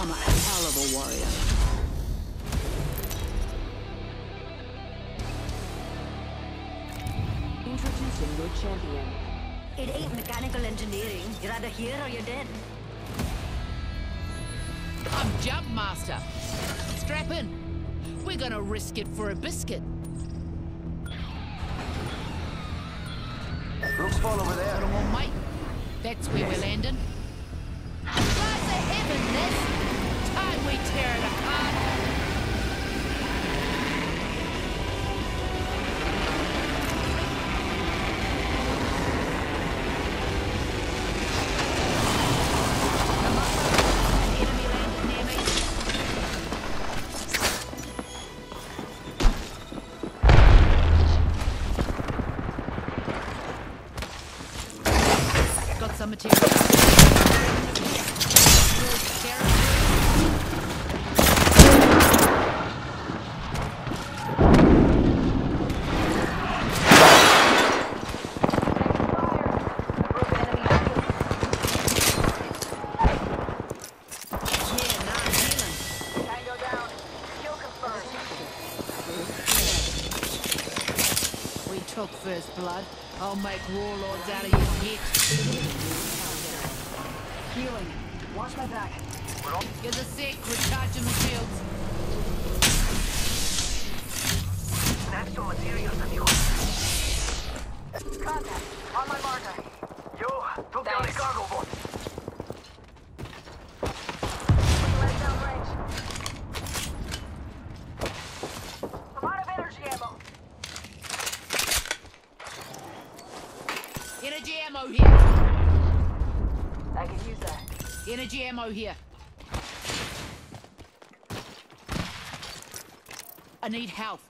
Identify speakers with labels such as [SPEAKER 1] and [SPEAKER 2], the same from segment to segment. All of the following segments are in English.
[SPEAKER 1] I'm a hell of a warrior. Introducing your champion.
[SPEAKER 2] It ain't mechanical engineering. You're either here or you're dead.
[SPEAKER 3] I'm Jump Master. Strap in. We're gonna risk it for a biscuit.
[SPEAKER 4] Looks full over there.
[SPEAKER 3] Come on, mate. That's where we're landing. First blood. I'll make warlords out of you yet.
[SPEAKER 5] Healing. Watch my back.
[SPEAKER 3] Get a sec, recharging the shields.
[SPEAKER 4] Snatch some materials, amigo.
[SPEAKER 5] Contact. On my marker.
[SPEAKER 4] Yo, took down the
[SPEAKER 5] Thanks.
[SPEAKER 4] cargo boat.
[SPEAKER 5] Let down range. I'm out of energy ammo.
[SPEAKER 3] Energy ammo here.
[SPEAKER 5] I can use that.
[SPEAKER 3] Energy ammo here. I need health.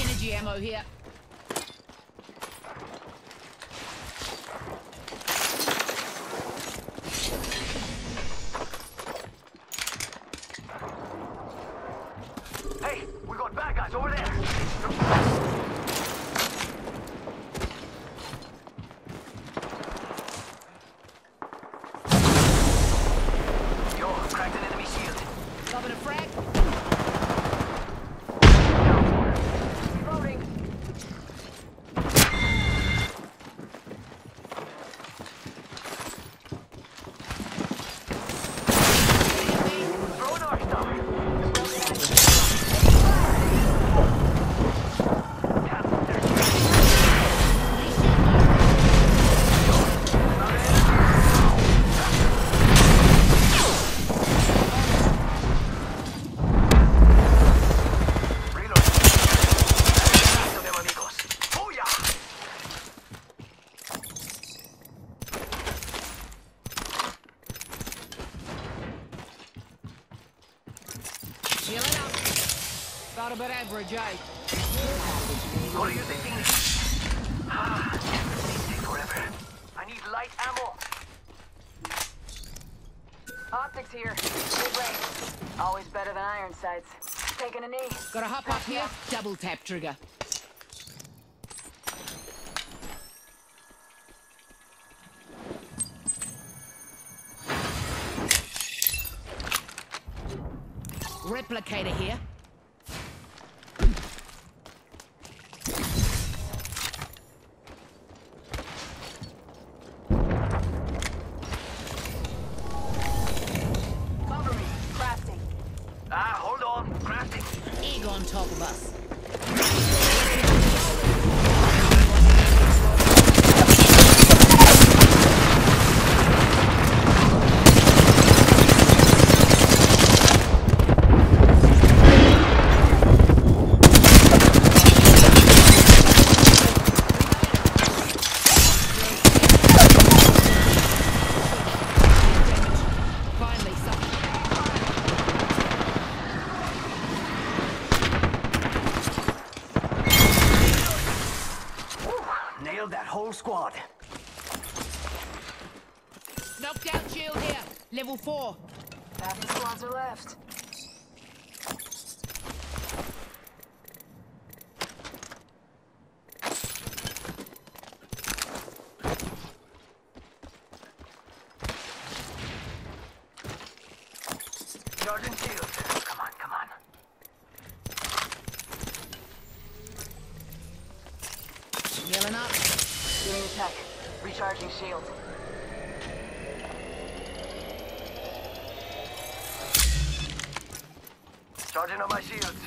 [SPEAKER 3] Energy ammo here. About a bit average, eh?
[SPEAKER 4] What are you thinking? Ah, these take forever. I need light ammo.
[SPEAKER 5] Optics here. Good range. Always better than iron sights. Taking a knee.
[SPEAKER 3] Gotta hop up here, double tap trigger. Replicator here.
[SPEAKER 5] Cover me. Crafting.
[SPEAKER 4] Ah, hold on. Crafting.
[SPEAKER 3] Egg on top of us. Finally, something.
[SPEAKER 4] Nailed that whole squad.
[SPEAKER 3] Knocked out shield here. Level four.
[SPEAKER 5] Half the squads are left.
[SPEAKER 4] Charging shields. Come on, come on.
[SPEAKER 3] Healing up.
[SPEAKER 5] Doing attack. Recharging shield.
[SPEAKER 4] Charging on my shields.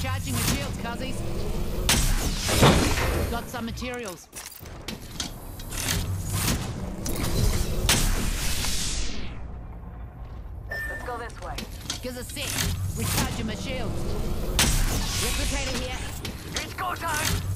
[SPEAKER 3] Charging the shields, cuzzies. Got some materials.
[SPEAKER 5] Let's go this way.
[SPEAKER 3] Gives a sec. Recharging my shields. Replicator here.
[SPEAKER 4] It's go time!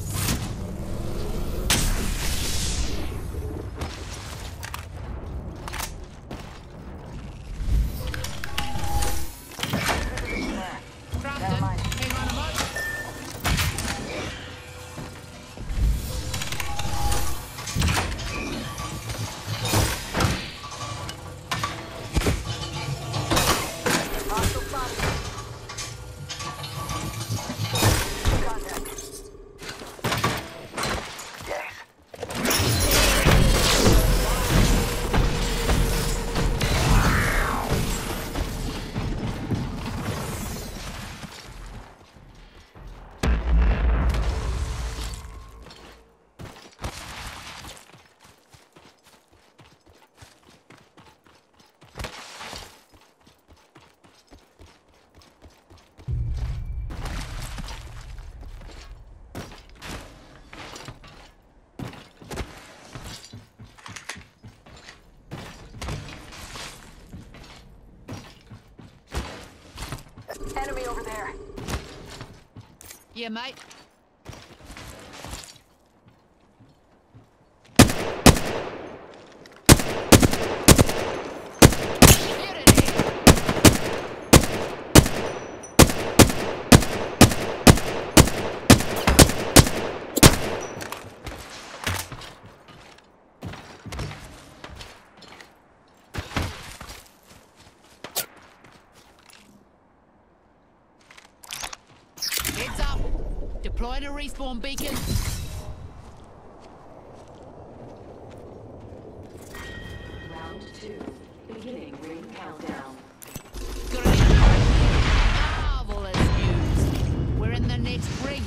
[SPEAKER 3] Yeah, mate. Here it is. Heads up. Deploying a respawn beacon.
[SPEAKER 1] Round two. Beginning ring countdown.
[SPEAKER 3] An Marvelous news. We're in the next ring.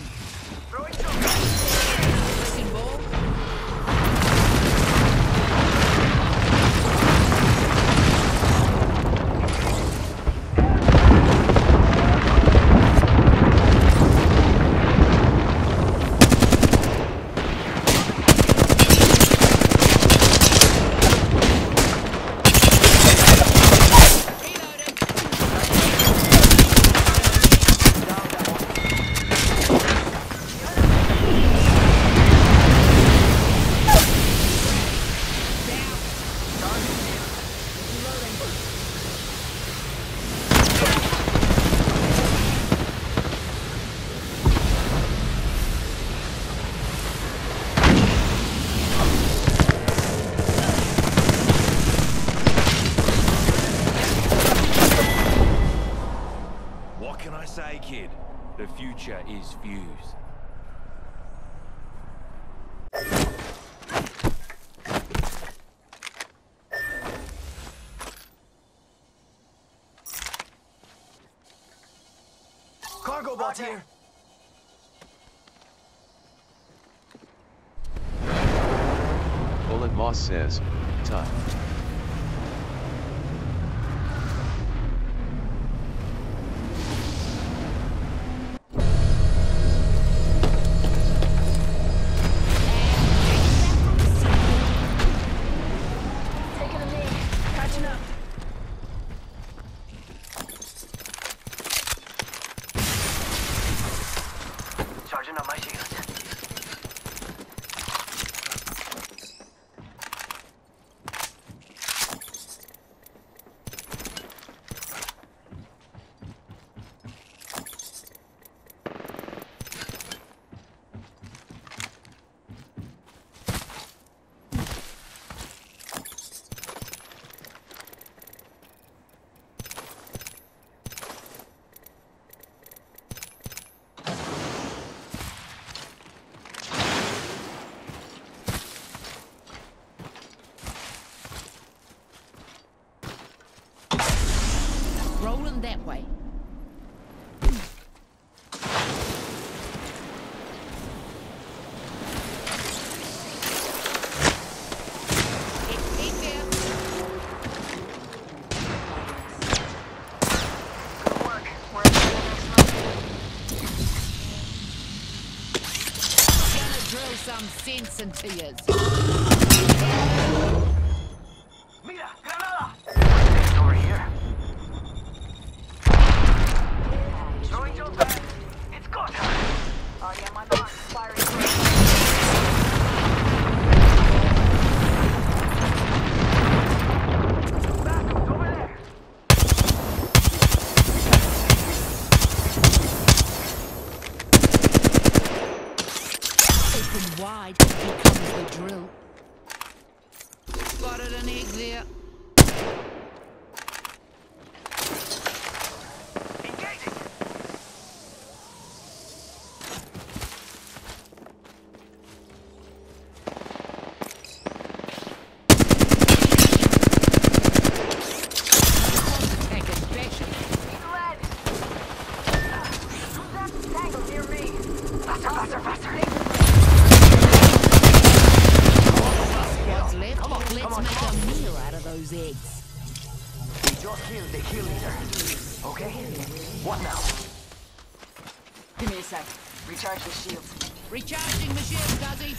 [SPEAKER 4] Cargo bot here.
[SPEAKER 6] Olin Moss says, time.
[SPEAKER 4] Charging on my shields.
[SPEAKER 3] Some sense into yous. Spotted an egg there.
[SPEAKER 4] Engaging.
[SPEAKER 3] Attack and bashing.
[SPEAKER 5] Red! Who's that tangled near me?
[SPEAKER 4] Faster, faster, faster.
[SPEAKER 3] What's left? Let's make a meal out of those eggs.
[SPEAKER 4] We just killed the kill leader. Okay? What now?
[SPEAKER 5] Give me a sec. Recharge the shields.
[SPEAKER 3] Recharging the shield, Guzzy.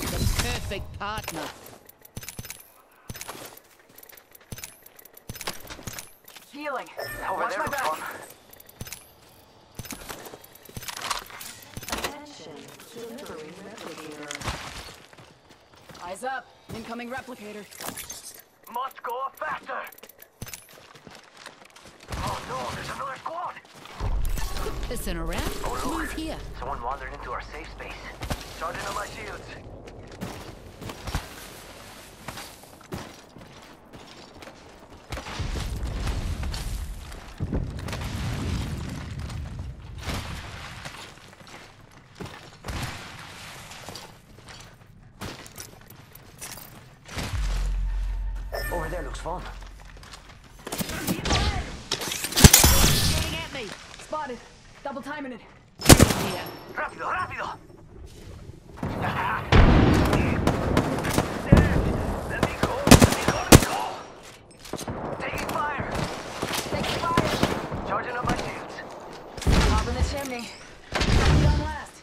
[SPEAKER 3] The perfect partner.
[SPEAKER 5] Healing.
[SPEAKER 4] Over
[SPEAKER 5] Watch
[SPEAKER 4] there
[SPEAKER 5] my
[SPEAKER 4] looks
[SPEAKER 5] back. Eyes up. Incoming replicator.
[SPEAKER 4] Must go faster. Oh no, there's another squad.
[SPEAKER 3] Pissing around?
[SPEAKER 4] Oh.
[SPEAKER 3] Move here.
[SPEAKER 4] Someone wandered into our safe space. Charging on my shields. Over there looks fun.
[SPEAKER 3] Shooting at me.
[SPEAKER 5] Spotted. Double timing it.
[SPEAKER 3] Here.
[SPEAKER 4] Rápido, rápido. Let me go, let me go, let me go. Taking fire.
[SPEAKER 5] Taking fire.
[SPEAKER 4] Charging up my shields.
[SPEAKER 5] Hop the chimney. Be on last.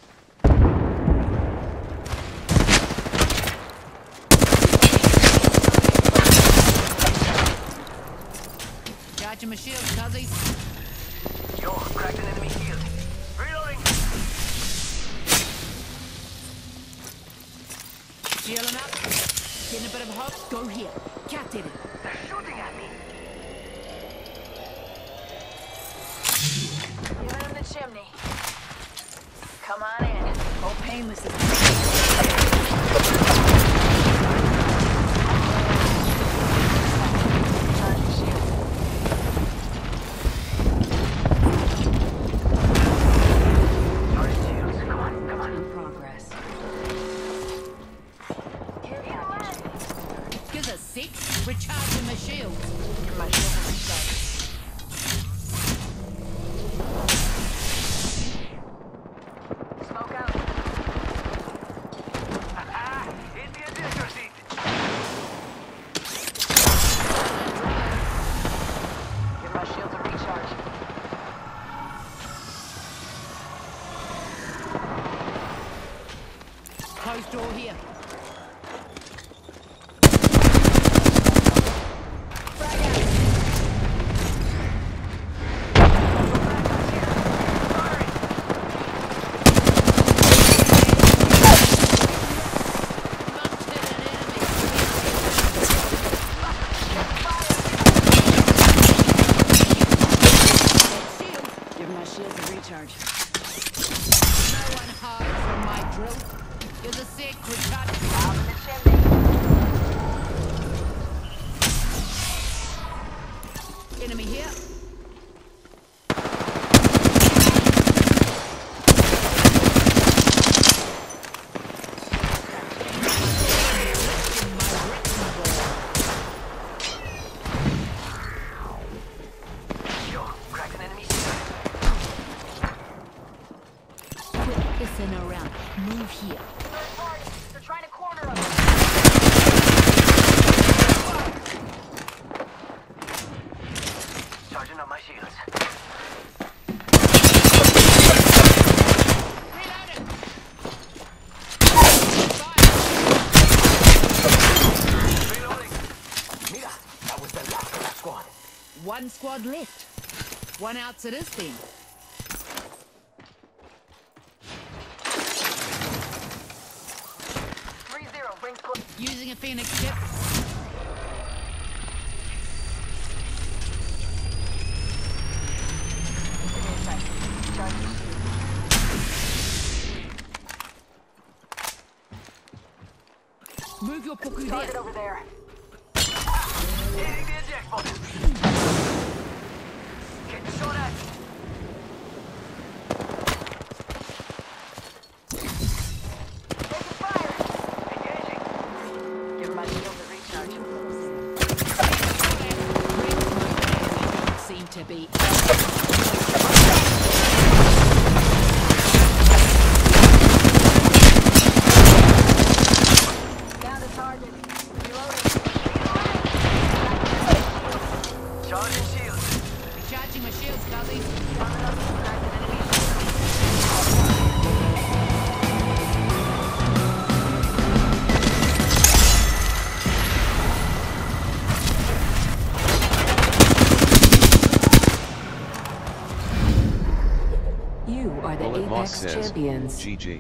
[SPEAKER 3] Charging my shield, Guzzies.
[SPEAKER 4] Yo, cracked an enemy shield. Reloading.
[SPEAKER 3] Healing up. Getting a bit of hope. Go here. Cat did it.
[SPEAKER 4] They're shooting at me.
[SPEAKER 5] Get in the chimney. Come on in. Oh, painless is
[SPEAKER 3] Closed door here. One
[SPEAKER 4] squad
[SPEAKER 3] left. One out to this team.
[SPEAKER 5] Three zero,
[SPEAKER 3] Using a Phoenix
[SPEAKER 5] ship.
[SPEAKER 3] Move your Poku
[SPEAKER 5] Target over there.
[SPEAKER 4] Hitting the eject button.
[SPEAKER 1] Champions.
[SPEAKER 6] GG.